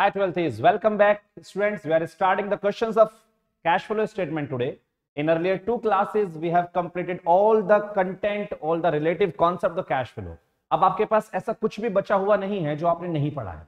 Hi 12th welcome back students. We are starting the questions of cash flow statement today. In earlier two classes we have completed all the content, all the relative concept of cash flow. अब आपके पास ऐसा कुछ भी बचा हुआ नहीं है जो आपने नहीं पढ़ा है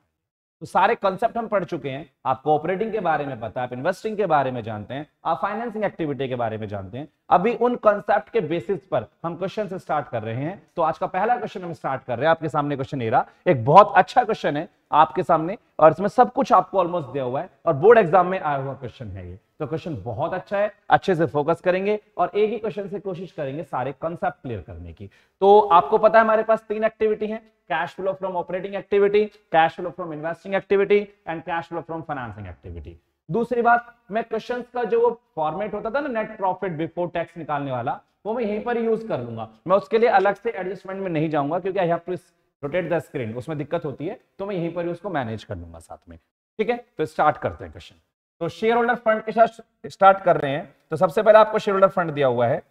तो सारे कॉन्सेप्ट हम पढ़ चुके हैं। आप कोऑपरेटिंग के बारे में पता है, आप इन्वेस्टिंग के बारे में जानते हैं, आप फाइनेंसिंग एक्टिविटी के बारे में जानते हैं। अभी उन कॉन्सेप्ट के बेसिस पर हम क्वेश्चन स्टार्ट कर रहे हैं। तो आज का पहला क्वेश्चन हम स्टार्ट कर रहे हैं। आपके सामने क्वेश्चन एरा एक बहुत अच्छा क्वेश्चन है आपके सामने और इसमें सब कुछ आपको ऑलमोस्ट दिया हुआ है और बोर्ड एग्ज़ाम में आया हुआ क्वेश्चन है ये। तो क्वेश्चन बहुत अच्छा है, अच्छे से फोकस करेंगे और एक ही क्वेश्चन से कोशिश करेंगे सारे कॉन्सेप्ट क्लियर करने की। तो आपको पता है हमारे पास तीन एक्टिविटी है। Cash flow from operating activity cash flow from investing activity and cash flow from financing activity दूसरी बात, मैं क्वेश्चंस का जो फॉर्मेट होता था ना नेट प्रॉफिट बिफोर टैक्स निकालने वाला, वो मैं यहीं पर यूज़ कर लूँगा। मैं उसके लिए अलग से एडजस्टमेंट में नहीं जाऊँगा, क्योंकि I have to rotate the screen उसमें दिक्कत होती है तो मैं यहीं पर उसको मैनेज कर लूँगा साथ में। ठीक है? तो स्टार्ट करते हैं क्वेश्चन तो शेयर होल्डर फंड के साथ स्टार्ट कर रहे हैं। तो सबसे पहले आपको शेयर होल्डर फंड दिया हुआ है,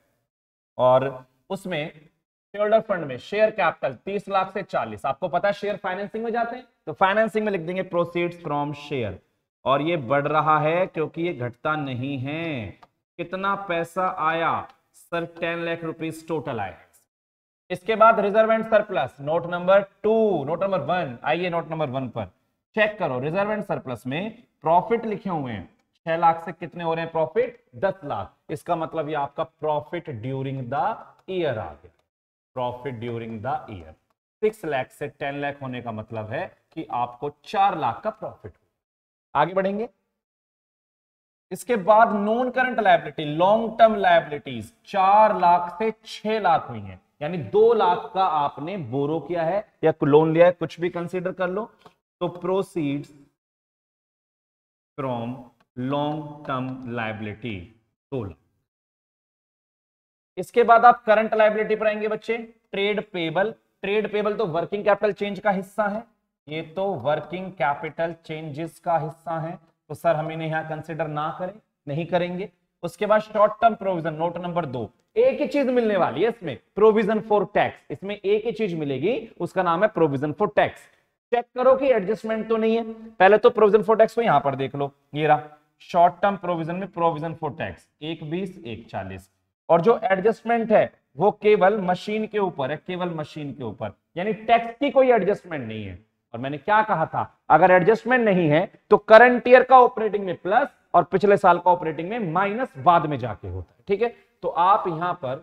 और उसमें शेयर फंड में शेयर कैपिटल 30 लाख से 40 आपको पता है शेयर फाइनेंसिंग में जाते हैं? तो फाइनेंसिंग में लिख देंगे प्रोसीड्स फ्रॉम शेयर और ये बढ़ रहा है क्योंकि ये घटता नहीं है। कितना पैसा आया? Sir ten lakh rupees total आया। इसके बाद reserve and surplus note number two note number one आइए नोट नंबर वन पर। चेक करो रिज़र्व एंड सरप्लस में प्रॉफिट लिखे हुए हैं। छह लाख से कितने हो रहे हैं प्रॉफिट दस लाख। इसका मतलब ये आपका प्रॉफिट ड्यूरिंग द ईयर आ गया। Profit during the year six lakh से टेन लाख होने का मतलब है कि आपको चार लाख का प्रॉफिट आगे बढ़ेंगे। इसके बाद non current liability long term liabilities चार लाख से छह लाख हुई हैं। यानी दो लाख का आपने बोरो किया है या लोन लिया है, कुछ भी कंसीडर कर लो। तो proceed from long term liability दो लाख इसके बाद आप करंट लाइबिलिटी पर आएँगे बच्चे। ट्रेड पेबल ट्रेड पेबल तो वर्किंग कैपिटल चेंज का हिस्सा है। ये तो वर्किंग कैपिटल चेंजेस का हिस्सा है। तो सर हम इन्हें यहाँ कंसिडर ना करें, नहीं करेंगे। उसके बाद short term provision note number दो। एक ही चीज़ मिलने वाली है इसमें। प्रोविज़न फॉर टैक्स इसमें एक ही चीज़ मिलेगी। उसका नाम है प्रोविज़न फॉर टैक्स चेक करो कि एडजस्टमेंट तो नहीं है। पहले तो प्रोविज़न फॉर टैक्स को यहाँ पर देख लो। ये रहा। शॉर्ट टर्म प्रोविज़न में प्रोविज़न फॉर टैक्स एक बीस, एक चालीस। और जो एडजस्टमेंट है, वो केवल मशीन के ऊपर है, केवल मशीन के ऊपर। यानी टैक्स की कोई एडजस्टमेंट नहीं है। और मैंने क्या कहा था? अगर एडजस्टमेंट नहीं है तो करंट ईयर का ऑपरेटिंग में प्लस और पिछले साल का ऑपरेटिंग में माइनस बाद में जाके होता है। ठीक है? तो आप यहाँ पर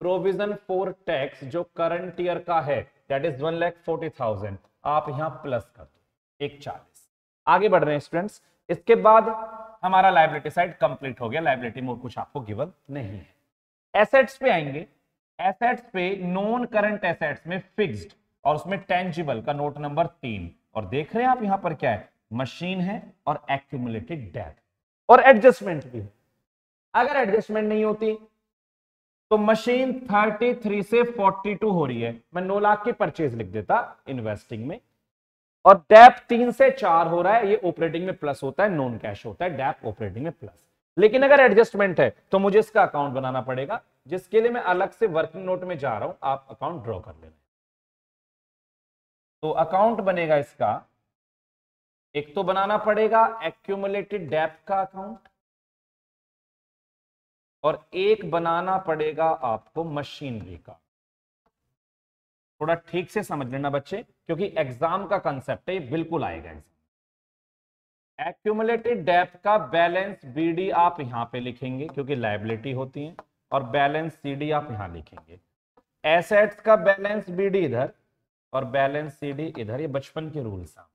प्रोविज़न फॉर टैक्स जो करंट ईयर का है that is one lakh forty thousand आप यहाँ प्लस कर दो। एक चालीस। आगे बढ़ रहे हैं स्टूडेंट्स इसके बाद हमारा लाइबिलिटी साइड कंप्लीट हो गया। लाइबिलिटी में कुछ आपको गिवन नहीं है। एसेट्स पे आएँगे। एसेट्स पे नॉन करंट एसेट्स में फिक्स्ड और उसमें टेंजिबल का नोट नंबर तीन। और देख रहे हैं आप यहाँ पर क्या है? मशीन है और एक्यूमुलेटेड डेट और एडजस्टमेंट भी अगर एडजस्टमेंट नहीं होती तो मशीन 33 से 42 हो रही है। मैं 9 लाख की परचेज लिख देता इन्वेस्टिंग में। और डैप तीन से चार हो रहा है, ये ऑपरेटिंग में प्लस होता है नॉन कैश होता है डैप ऑपरेटिंग में प्लस लेकिन अगर एडजस्टमेंट है तो मुझे इसका अकाउंट बनाना पड़ेगा, जिसके लिए मैं अलग से वर्किंग नोट में जा रहा हूँ, आप अकाउंट ड्रॉ कर लेना। तो अकाउंट बनेगा इसका, एक तो बनाना पड़ेगा एक्यूमुलेटेड डेप का अकाउंट और एक बनाना पड़ेगा आपको मशीनरी का। थोड़ा ठीक से समझ लेना बच्चे। क्योंकि एग्ज़ाम का कंसेप्ट है बिल्कुल आएगा एग्ज़ाम एक्यूमुलेटेड डेप का बैलेंस बीडी आप यहाँ पे लिखेंगे, क्योंकि लाइबिलिटी होती है, और बैलेंस सीडी आप यहाँ लिखेंगे। एसेट्स का बैलेंस बीडी इधर, और बैलेंस सीडी इधर, ये बचपन के रूल्स हैं।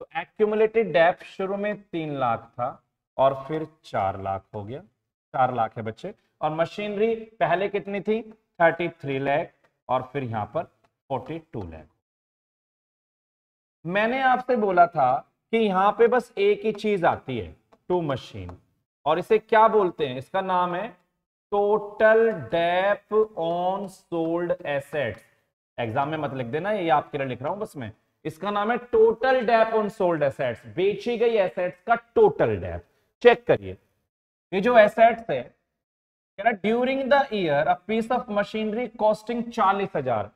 तो एक्यूमुलेटेड डेप शुरू में तीन लाख था, और फिर चार लाख हो गया। चार लाख है बच्चे। और मशीनरी पहले कितनी थी? थर्टी थ्री लैख और फिर यहाँ पर फोर्टी टू लैख मैंने आपसे बोला था कि यहाँ पे बस एक ही चीज़ आती है टू मशीन और इसे क्या बोलते हैं? इसका नाम है total dep on sold assets exam में मत लिख देना, ये आपके लिए लिख रहा हूँ बस मैं। इसका नाम है total dep on sold assets बेची गई एसेट्स का टोटल डेप चेक करिए। ये जो एसेट्स है during the year a piece of machinery costing चालीस हज़ार।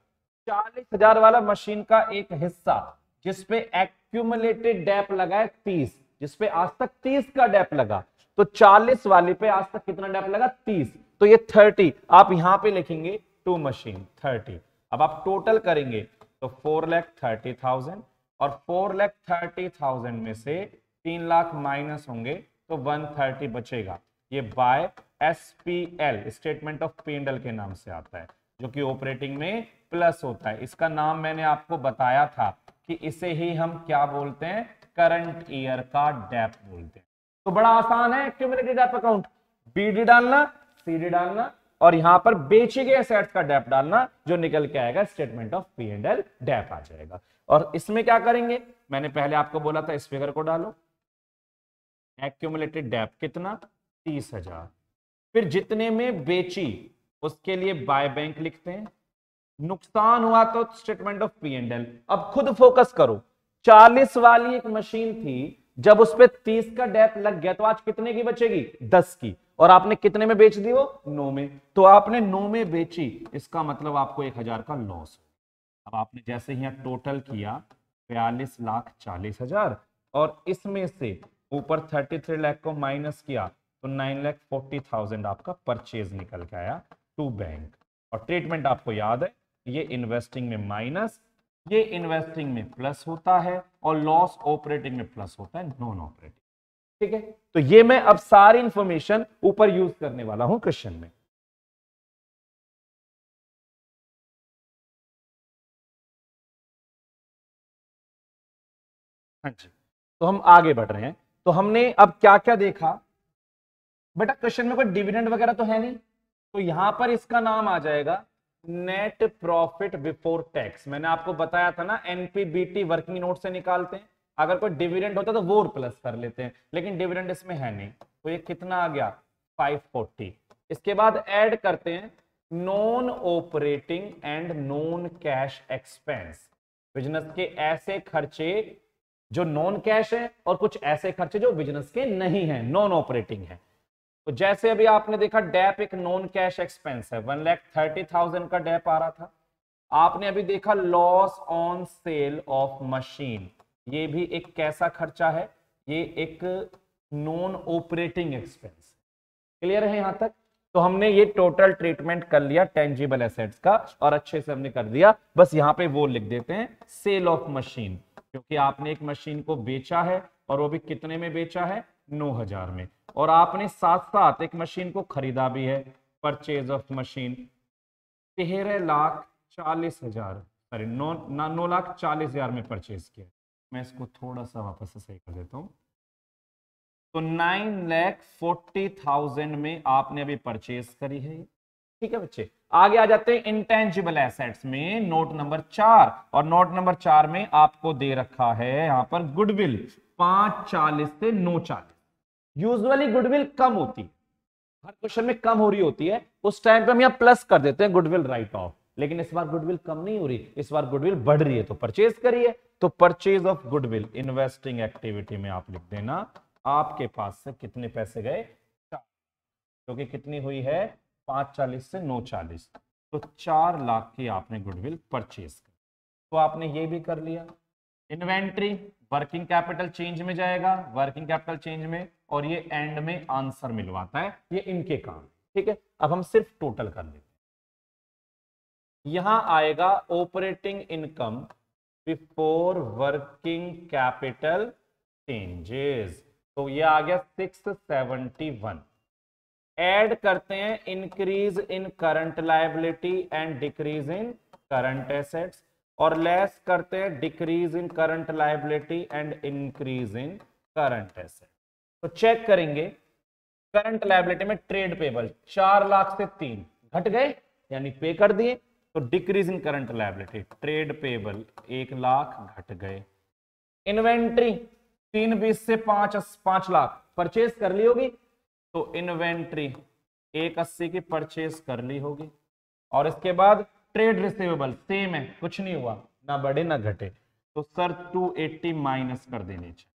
चालीस हज़ार वाला मशीन का एक हिस्सा। जिसपे एक्यूमुलेटेड डेप लगा है तीस, जिसपे आज तक तीस का डेप लगा। तो चालीस वाले पे आज तक कितना डेप लगा? तीस। तो ये थर्टी आप यहाँ पे लिखेंगे टू मशीन थर्टी अब आप टोटल करेंगे तो फोर लैख थर्टी थाउज़ेंड और फोर लैख थर्टी थाउज़ेंड में से तीन लाख माइनस होंगे तो वन थर्टी बचेगा। ये by S P L statement of P and L के नाम से आता है, जो कि ऑपरेटिंग में प्लस होता है। इसका नाम मैंने आपको बताया था कि इसे ही हम क्या बोलते हैं? करंट ईयर का डेप बोलते हैं। तो बड़ा आसान है एक्यूमुलेटेड डेप अकाउंट बीडी डालना सीडी डालना और यहाँ पर बेचे गए एसेट्स का डेप डालना, जो निकल के आएगा statement of P and L dep आ जाएगा। और इसमें क्या करेंगे? मैंने पहले आपको बोला था, इस फिगर को डालो। एक्यूमुलेटेड डेप कितना? तीस हज़ार। फिर जितने में बेची, उसके लिए बाय बैंक लिखते हैं। नुकसान हुआ तो statement of P and L अब खुद फोकस करो। चालीस वाली एक मशीन थी, जब उस पर तीस का डेप लग गया तो आज कितने की बचेगी? दस की। और आपने कितने में बेच दी वो? नौ में। तो आपने नौ में बेची, इसका मतलब आपको एक हज़ार का लॉस अब आपने जैसे यहाँ टोटल किया, बयालीस लाख चालीस हज़ार। और इसमें से ऊपर थर्टी थ्री लाख को माइनस किया तो नाइन लाख फोर्टी थाउज़ेंड आपका परचेज निकल के आया टू बैंक और ट्रीटमेंट आपको याद है ये इन्वेस्टिंग में माइनस ये इन्वेस्टिंग में प्लस होता है और लॉस ऑपरेटिंग में प्लस होता है नॉन ऑपरेटिंग ठीक है? तो ये मैं अब सारी इंफॉर्मेशन ऊपर यूज़ करने वाला हूँ क्वेश्चन में. हाँ तो हम आगे बढ़ रहे हैं. तो हमने अब क्या क्या देखा? बेटा क्वेश्चन में कोई डिविडेंड वगैरह तो है नहीं? तो यहाँ पर इसका नाम आ जाएगा नेट प्रॉफिट बिफोर टैक्स मैंने आपको बताया था ना एनपीबीटी वर्किंग नोट से निकालते हैं। अगर कोई डिविडेंड होता तो वो प्लस कर लेते हैं। लेकिन डिविडेंड इसमें है नहीं। तो ये कितना आ गया? 540 इसके बाद ऐड करते हैं non operating and non cash expense business के ऐसे खर्चे जो नॉन कैश है और कुछ ऐसे खर्चे जो बिज़नेस के नहीं है नॉन ऑपरेटिंग है। तो जैसे अभी आपने देखा, डेप एक नॉन कैश एक्सपेंस है। वन लैख थर्टी थाउज़ेंड का डेप आ रहा था। आपने अभी देखा loss on sale of machine ये भी एक कैसा खर्चा है? ये एक नॉन ऑपरेटिंग एक्सपेंस क्लियर है यहाँ तक? तो हमने ये टोटल ट्रीटमेंट कर लिया टेंजिबल एसेट्स का और अच्छे से हमने कर दिया। बस यहाँ पे वो लिख देते हैं सेल ऑफ़ मशीन क्योंकि आपने एक मशीन को बेचा है और वो भी कितने में बेचा है? नौ हज़ार में। और आपने साथ साथ एक मशीन को खरीदा भी है परचेज ऑफ़ मशीन तेरह लाख चालीस हज़ार सॉरी नौ, ना, नौ लाख चालीस हज़ार में परचेज किया। मैं इसको थोड़ा सा वापस से सही कर देता हूँ। तो नाइन लैख फोर्टी थाउज़ेंड में आपने अभी परचेज करी है। ठीक है बच्चे, आगे आ जाते हैं इंटेंजिबल एसेट्स में नोट नंबर चार। और नोट नंबर चार में आपको दे रखा है यहाँ पर गुडविल पाँच चालीस से नौ चालीस। यूजुअली गुडविल कम होती है। हर क्वेश्चन में कम हो रही होती है। उस टाइम पे हम यहाँ प्लस कर देते हैं गुडविल राइट ऑफ़ लेकिन इस बार गुडविल कम नहीं हो रही। इस बार गुडविल बढ़ रही है। तो परचेज करिए। तो purchase of goodwill investing activity में आप लिख देना। आपके पास से कितने पैसे गए? क्योंकि तो कितनी हुई है? पाँच चालीस से नौ चालीस। तो चार लाख की आपने गुडविल परचेज कर। तो आपने ये भी कर लिया। इन्वेंट्री वर्किंग कैपिटल चेंज में जाएगा। वर्किंग कैपिटल चेंज में और ये एंड में आंसर मिलवाता है, ये इनके काम ठीक है? अब हम सिर्फ़ टोटल कर लेते हैं। यहाँ आएगा operating income before working capital changes तो ये आ गया सिक्स सेवेंटी वन एड करते हैं increase in current liability and decrease in current assets और लेस करते हैं decrease in current liability and increase in current asset तो चेक करेंगे करंट लाइबिलिटी में ट्रेड पेबल चार लाख से तीन। घट गए, यानी पे कर दिए तो decrease in current liability trade payable एक लाख घट गए। इन्वेंट्री तीन बीस से पाँच पाँच लाख परचेज कर ली होगी तो इन्वेंट्री एक अस्सी की परचेज कर ली होगी। और इसके बाद ट्रेड रिसीवेबल सेम है, कुछ नहीं हुआ, ना बढ़े, ना घटे। तो सर 280 माइनस कर देने चाहिए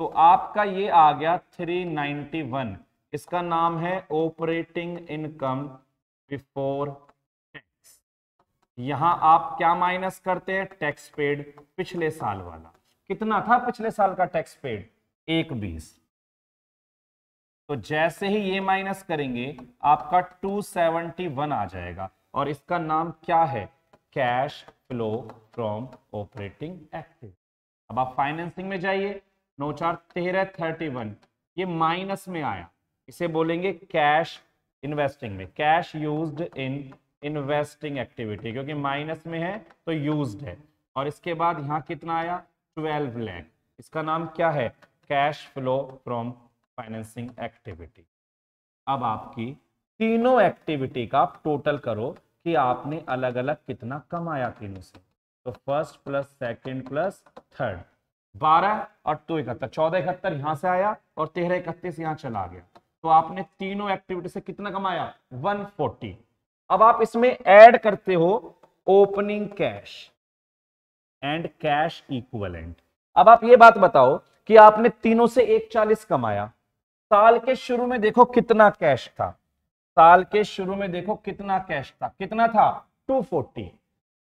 तो आपका ये आ गया 391 इसका नाम है ऑपरेटिंग इनकम बिफोर टैक्स यहाँ आप क्या माइनस करते हैं? टैक्स पेड पिछले साल वाला। कितना था पिछले साल का टैक्स पेड एक बीस. तो जैसे ही ये माइनस करेंगे, आपका 271 आ जाएगा। और इसका नाम क्या है? Cash flow from operating active अब आप फाइनेंसिंग में जाइए। नौ चार तेरह थर्टी वन ये माइनस में आया। इसे बोलेंगे कैश इन्वेस्टिंग में। Cash used in investing activity क्योंकि माइनस में है तो यूज्ड है। और इसके बाद यहाँ कितना आया? ट्वेल्व लैख इसका नाम क्या है? Cash flow from financing activity अब आपकी तीनों एक्टिविटी का आप टोटल करो कि आपने अलग अलग कितना कमाया तीनों से। तो first plus second plus third बारह और टू इकहत्तर। चौदह इकहत्तर यहाँ से आया और तेरह इकतीस यहाँ चला गया। तो आपने तीनों एक्टिविटी से कितना कमाया? 140 अब आप इसमें ऐड करते हो opening cash and cash equivalent अब आप ये बात बताओ कि आपने तीनों से एक चालीस कमाया। साल के शुरू में देखो कितना कैश था। साल के शुरू में देखो कितना कैश था। कितना था? 240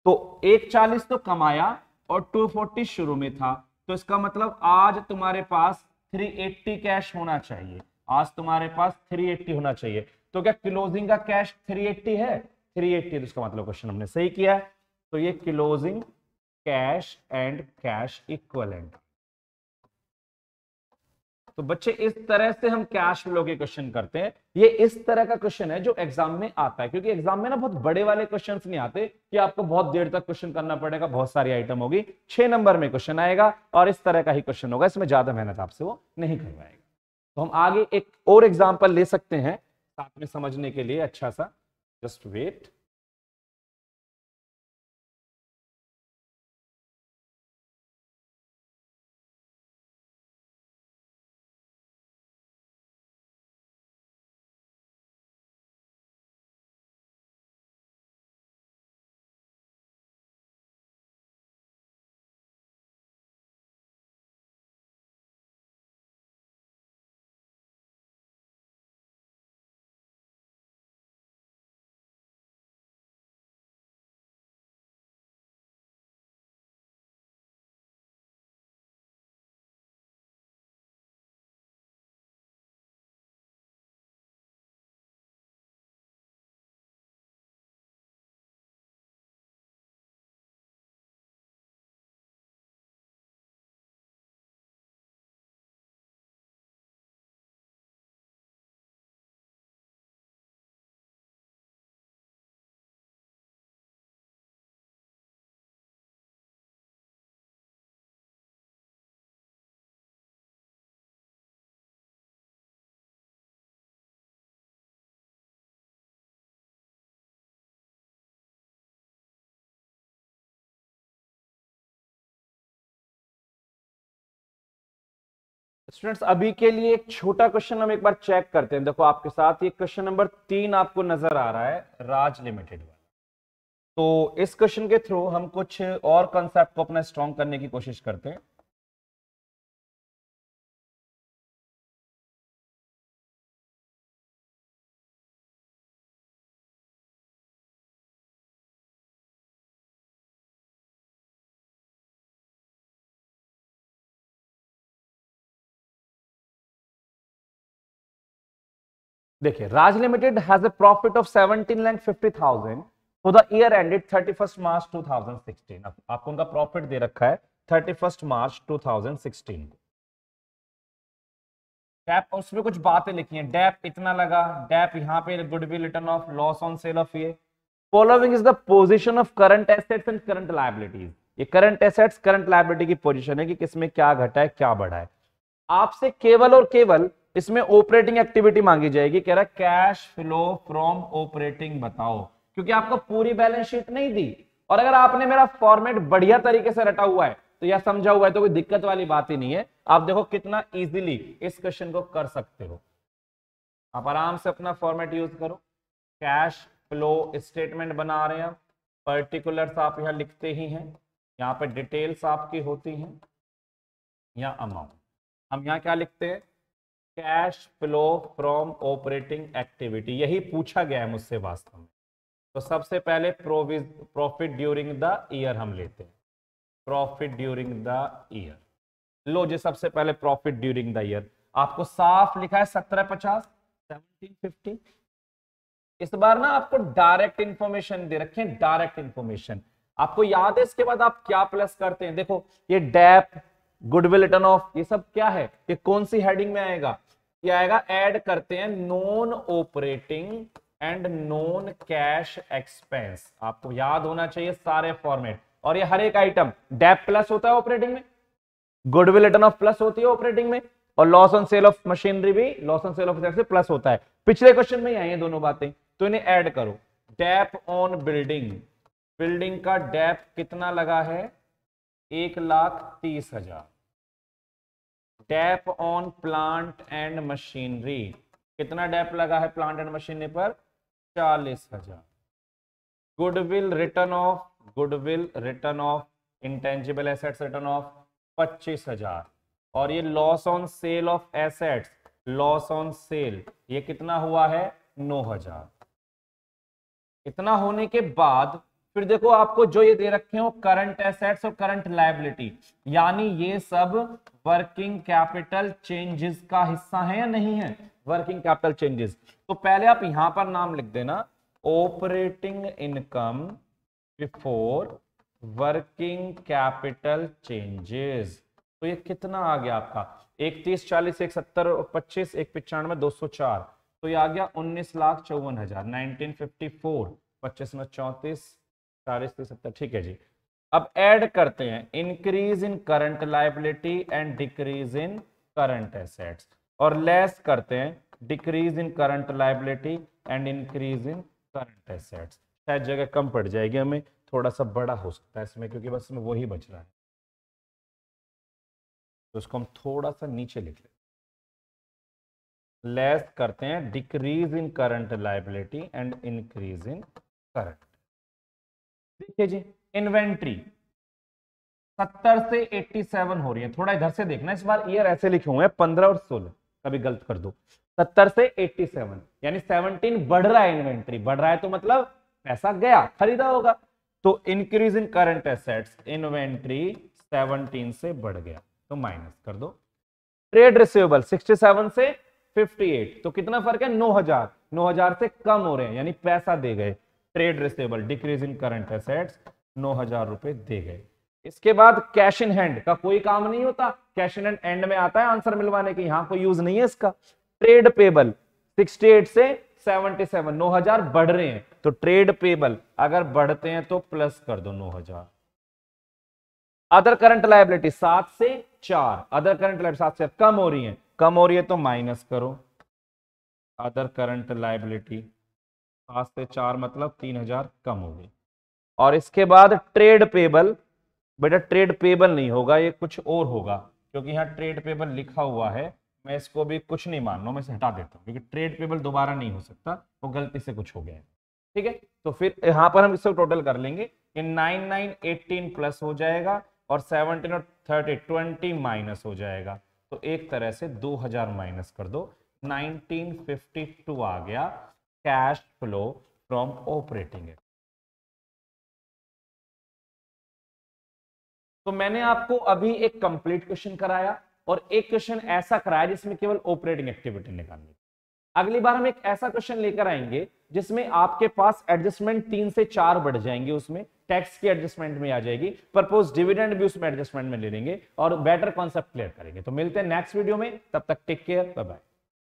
तो एक चालीस तो कमाया और 240 शुरू में था। तो इसका मतलब आज तुम्हारे पास 380 कैश होना चाहिए। आज तुम्हारे पास 380 होना चाहिए। तो क्या क्लोजिंग का कैश 380 है? 380 तो इसका मतलब क्वेश्चन हमने सही किया है। तो ये closing cash and cash equivalent तो बच्चे, इस तरह से हम कैश फ्लो के क्वेश्चन करते हैं। ये इस तरह का क्वेश्चन है जो एग्ज़ाम में आता है, क्योंकि एग्ज़ाम में ना बहुत बड़े वाले क्वेश्चन नहीं आते कि आपको बहुत देर तक क्वेश्चन करना पड़ेगा, बहुत सारी आइटम होगी। छह नंबर में क्वेश्चन आएगा और इस तरह का ही क्वेश्चन होगा। इसमें ज़्यादा मेहनत आपसे वो नहीं करवाएगा। तो हम आगे एक और एग्ज़ाम्पल ले सकते हैं, साथ में समझने के लिए अच्छा सा। जस्ट वेट स्टूडेंट्स अभी के लिए एक छोटा क्वेश्चन हम एक बार चेक करते हैं। देखो, आपके साथ ये क्वेश्चन नंबर तीन आपको नज़र आ रहा है राज लिमिटेड तो इस क्वेश्चन के थ्रू हम कुछ और कॉन्सेप्ट को अपना स्ट्रॉन्ग करने की कोशिश करते हैं। देखिए Raj limited has a profit of 17 lakh 50,000 for the year ended 31st March 2016 आपको उनका प्रॉफिट दे रखा है 31st मार्च 2016 डैप उसमें कुछ बातें लिखी हैं। डैप इतना लगा डैप यहाँ पे goodwill written off loss on sale of ये। Following is the position of current assets and current liabilities ये करंट एसेट्स करंट लायबिलिटी की पोजीशन है कि किसमें क्या घटा है क्या बढ़ा है। आपसे केवल और केवल इसमें ऑपरेटिंग एक्टिविटी मांगी जाएगी। कह रहा कैश फ्लो फ्रॉम ऑपरेटिंग बताओ। क्योंकि आपको पूरी बैलेंस शीट नहीं दी। और अगर आपने मेरा फॉर्मेट बढ़िया तरीके से रटा हुआ है तो यह समझा हुआ है तो कोई दिक्कत वाली बात ही नहीं है। आप देखो कितना इजीली इस क्वेश्चन को कर सकते हो। आप आराम से अपना फॉर्मेट यूज़ करो। कैश फ्लो स्टेटमेंट बना रहे हैं पर्टिकुलर्स आप यहाँ लिखते ही हैं। यहाँ पे डिटेल्स आपकी होती हैं। या अमाउंट हम यहाँ क्या लिखते हैं? Cash flow from operating activity यही पूछा गया है मुझसे वास्तव में। तो सबसे पहले provision profit during the year हम लेते हैं। प्रॉफिट ड्यूरिंग द ईयर लो जी, सबसे पहले प्रॉफिट ड्यूरिंग द ईयर आपको साफ़ लिखा है सत्रह पचास सेवनटीन फिफ्टी इस बार ना आपको डायरेक्ट इंफॉर्मेशन दे रखे डायरेक्ट इंफॉर्मेशन आपको याद है इसके बाद आप क्या प्लस करते हैं? देखो, ये डैप गुडविल रिटर्न ऑफ़ ये सब क्या है? ये कौन सी हेडिंग में आएगा? ये आएगा ऐड करते हैं non operating and non cash expense आपको याद होना चाहिए सारे फॉर्मेट और ये हर एक आइटम डेप प्लस होता है ऑपरेटिंग में गुडविल रिटर्न ऑफ़ प्लस होती है ऑपरेटिंग में, और loss on sale of machinery भी लॉस ऑन सेल ऑफ़ से प्लस होता है। पिछले क्वेश्चन में ही आई है दोनों बातें तो इन्हें ऐड करो। डेप ऑन बिल्डिंग बिल्डिंग का डेप कितना लगा है? एक लाख तीस हज़ार। Dep on plant and machinery. कितना डेप लगा है प्लांट एंड मशीनरी पर? चालीस हज़ार। Goodwill written off, goodwill written off, intangible assets written off, पच्चीस हज़ार। और ये loss on sale of assets, loss on sale, ये कितना हुआ है? नौ हज़ार। इतना होने के बाद फिर देखो आपको जो ये दे रखे हो करंट एसेट्स और करंट लाइबिलिटी यानी ये सब वर्किंग कैपिटल चेंजेस का हिस्सा है या नहीं है? वर्किंग कैपिटल चेंजेस तो पहले आप यहाँ पर नाम लिख देना। Operating income before working capital changes तो ये कितना आ गया आपका? एक तीस, चालीस, एक सत्तर पच्चीस, एक पिचानवे, दो सौ चार। तो ये आ गया उन्नीस लाख चौवन हज़ार, नाइनटीन फिफ्टी फोर, पच्चीस में चौंतीस चालीस तीस सत्तर, ठीक है जी। अब ऐड करते हैं increase in current liability and decrease in current assets और लेस करते हैं decrease in current liability and increase in current assets शायद जगह कम पड़ जाएगी हमें थोड़ा सा बड़ा हो सकता है इसमें, क्योंकि बस में वही बच रहा है। तो इसको हम थोड़ा सा नीचे लिख लेते लेस करते हैं decrease in current liability and increase in current देखिए जी इन्वेंट्री 70 से 87 हो रही है। थोड़ा इधर से देखना, इस बार ईयर ऐसे लिखे हुए हैं 15 और 16 कभी गलत कर दो। 70 से 87 यानी 17 बढ़ रहा है इन्वेंट्री बढ़ रहा है तो मतलब पैसा गया, खरीदा होगा। तो increase in current assets inventory 17 से बढ़ गया। तो माइनस कर दो। ट्रेड रिसीवेबल 67 से 58 तो कितना फ़र्क है? 9000 9000 से कम हो रहे हैं, यानी पैसा दे गए। Trade receivable decrease in current assets 9000 रुपए दे गए। इसके बाद कैश इन हैंड का कोई काम नहीं होता। कैश इन हैंड एंड में आता है आंसर मिलवाने के, यहाँ कोई यूज़ नहीं है इसका। ट्रेड पेबल 68 से 77 9000 बढ़ रहे हैं। तो ट्रेड पेबल अगर बढ़ते हैं तो प्लस कर दो 9000 अदर करंट लाइबिलिटी सात से चार। अदर करंट लाइबिलिटी सात से कम हो रही है। कम हो रही है तो माइनस करो। अदर करंट लाइबिलिटी सात से चार मतलब तीन हज़ार कम हो गई और इसके बाद ट्रेड पेबल बेटा ट्रेड पेबल नहीं होगा, ये कुछ और होगा, क्योंकि यहाँ ट्रेड पेबल लिखा हुआ है, मैं इसको भी कुछ नहीं मान रहा मैं इसे हटा देता हूँ, क्योंकि ट्रेड पेबल दोबारा नहीं हो सकता, वो तो गलती से कुछ हो गया है। ठीक है? तो फिर यहाँ पर हम इसको टोटल कर लेंगे कि नाइन नाइन एटीन प्लस हो जाएगा और 17 और 30 20 माइनस हो जाएगा। तो एक तरह से 2000 माइनस कर दो 1952 आ गया कैश फ्लो फ्रॉम ऑपरेटिंग तो मैंने आपको अभी एक कंप्लीट क्वेश्चन कराया और एक क्वेश्चन ऐसा कराया जिसमें केवल ऑपरेटिंग एक्टिविटी निकालनी अगली बार हम एक ऐसा क्वेश्चन लेकर आएँगे जिसमें आपके पास एडजस्टमेंट तीन से चार बढ़ जाएँगे उसमें टैक्स की एडजस्टमेंट में आ जाएगी प्रपोज डिविडेंड भी उसमें एडजस्टमेंट में ले लेंगे और बेटर कॉन्सेप्ट क्लियर करेंगे। तो मिलते हैं नेक्स्ट वीडियो में, तब तक टेक केयर बाय